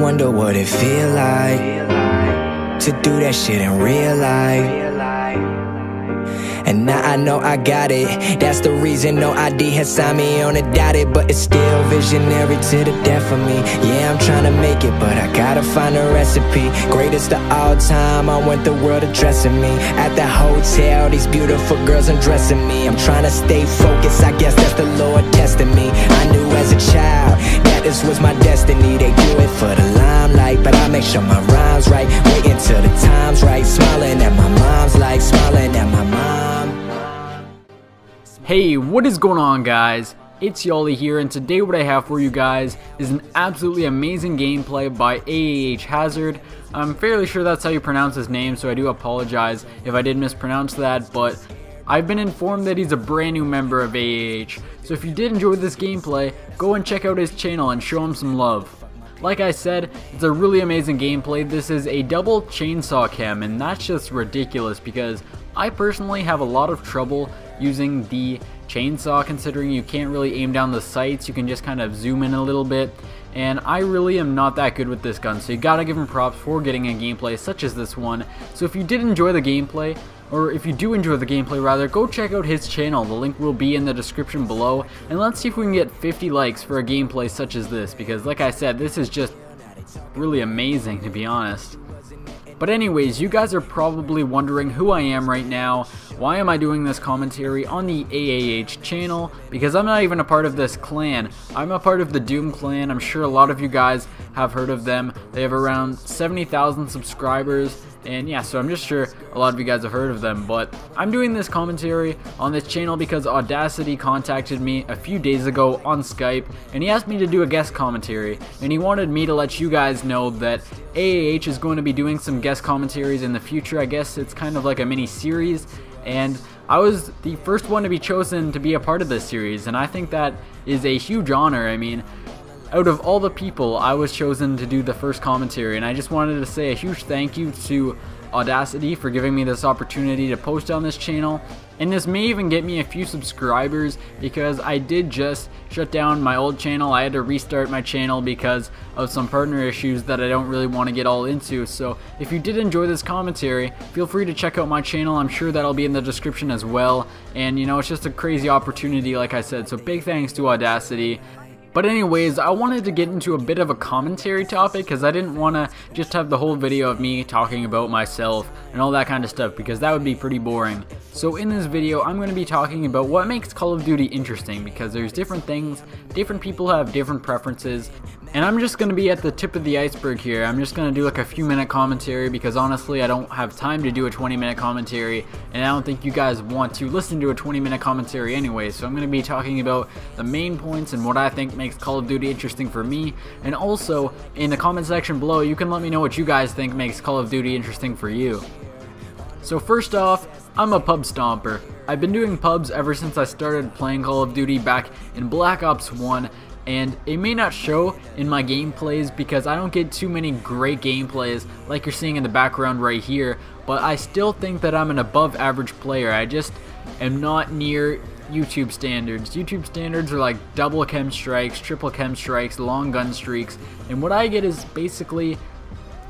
what it feel like to do that shit in real life. And now I know I got it. That's the reason no ID has signed me on it, dotted. But it's still visionary to the death of me. Yeah, I'm trying to make it, but I gotta find a recipe. Greatest of all time, I want the world addressing me. At the hotel, these beautiful girls undressing me. I'm trying to stay focused, I guess that's the Lord testing me. I knew as a child this was my destiny. They do it for the limelight, but I make sure my rhymes right. Waiting till the time's right. Smiling at my mom's like smiling at my mom. Hey, what is going on guys? It's Yully here and today what I have for you guys is an absolutely amazing gameplay by AAH HZRD. I'm fairly sure that's how you pronounce his name so I do apologize if I did mispronounce that but I've been informed that he's a brand new member of AAH so if you did enjoy this gameplay go and check out his channel and show him some love. Like I said, it's a really amazing gameplay. This is a double chainsaw K.E.M and that's just ridiculous because I personally have a lot of trouble using the chainsaw considering you can't really aim down the sights, you can just kind of zoom in a little bit and I really am not that good with this gun so you gotta give him props for getting a gameplay such as this one. So if you did enjoy the gameplay, or if you do enjoy the gameplay rather, go check out his channel, the link will be in the description below, and let's see if we can get 50 likes for a gameplay such as this, because like I said, this is just really amazing to be honest. But anyways, you guys are probably wondering who I am right now. Why am I doing this commentary on the AAH channel? Because I'm not even a part of this clan. I'm a part of the Doom clan. I'm sure a lot of you guys have heard of them. They have around 70,000 subscribers and yeah, so I'm just sure a lot of you guys have heard of them, but I'm doing this commentary on this channel because Audacity contacted me a few days ago on Skype, and he asked me to do a guest commentary, and he wanted me to let you guys know that AAH is going to be doing some guest commentaries in the future. I guess it's kind of like a mini series, and I was the first one to be chosen to be a part of this series, and I think that is a huge honor. I mean, out of all the people, I was chosen to do the first commentary, and I just wanted to say a huge thank you to Audacity for giving me this opportunity to post on this channel. And this may even get me a few subscribers because I did just shut down my old channel. I had to restart my channel because of some partner issues that I don't really want to get all into. So if you did enjoy this commentary, feel free to check out my channel. I'm sure that'll be in the description as well. And you know, it's just a crazy opportunity like I said. So big thanks to Audacity. But anyways, I wanted to get into a bit of a commentary topic because I didn't want to just have the whole video of me talking about myself and all that kind of stuff because that would be pretty boring. So in this video, I'm going to be talking about what makes Call of Duty interesting because there's different things, different people have different preferences, and I'm just going to be at the tip of the iceberg here. I'm just going to do like a few minute commentary because honestly I don't have time to do a 20 minute commentary and I don't think you guys want to listen to a 20 minute commentary anyway. So I'm going to be talking about the main points and what I think makes Call of Duty interesting for me. And also in the comment section below you can let me know what you guys think makes Call of Duty interesting for you. So first off, I'm a pub stomper. I've been doing pubs ever since I started playing Call of Duty back in Black Ops 1 and it may not show in my gameplays because I don't get too many great gameplays like you're seeing in the background right here, but I still think that I'm an above average player. I just am not near YouTube standards. YouTube standards are like double K.E.M strikes, triple K.E.M strikes, long gun streaks, and what I get is basically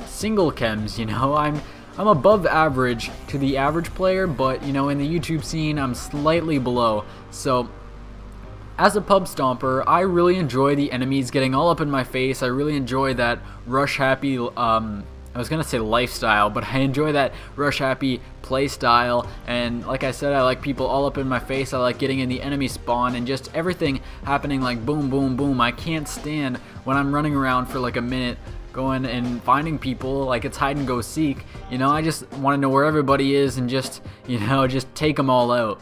single K.E.Ms, you know? I'm I'm above average to the average player, but you know, in the YouTube scene, I'm slightly below. So as a pub stomper, I really enjoy the enemies getting all up in my face. I really enjoy that rush happy, um, I was gonna say lifestyle, but I enjoy that rush happy play style. And like I said, I like people all up in my face. I like getting in the enemy spawn and just everything happening like boom, boom, boom. I can't stand when I'm running around for like a minute going and finding people like it's hide and go seek. You know, I just want to know where everybody is and just, you know, just take them all out.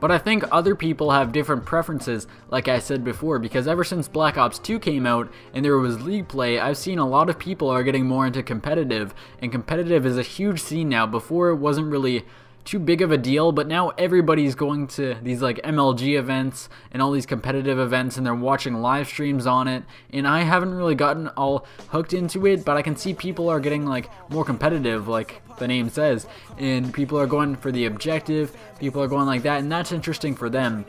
But I think other people have different preferences, like I said before, because ever since Black Ops 2 came out and there was League play, I've seen a lot of people are getting more into competitive, and competitive is a huge scene now. Before it wasn't really too big of a deal, but now everybody's going to these like MLG events and all these competitive events and they're watching live streams on it. And I haven't really gotten all hooked into it, but I can see people are getting like more competitive, like the name says, and people are going for the objective, people are going like that, and that's interesting for them.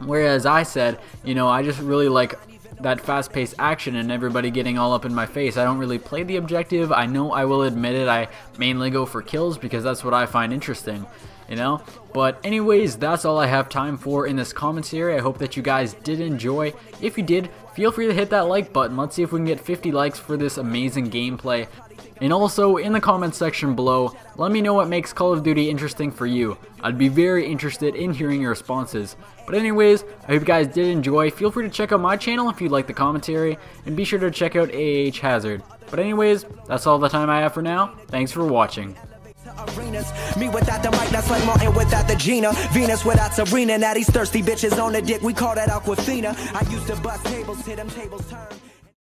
Whereas I said, you know, I just really like that fast-paced action and everybody getting all up in my face. I don't really play the objective. I know I will admit it. I mainly go for kills because that's what I find interesting you know? But anyways, that's all I have time for in this commentary. I hope that you guys did enjoy. If you did, feel free to hit that like button. Let's see if we can get 50 likes for this amazing gameplay. And also, in the comments section below, let me know what makes Call of Duty interesting for you. I'd be very interested in hearing your responses. But anyways, I hope you guys did enjoy. Feel free to check out my channel if you like the commentary, and be sure to check out AH Hazard. But anyways, that's all the time I have for now. Thanks for watching. Arenas. Me without the mic, that's like Martin without the Gina. Venus without Serena. Now these thirsty bitches on the dick, we call that Aquafina. I used to bust tables, hit them tables turn.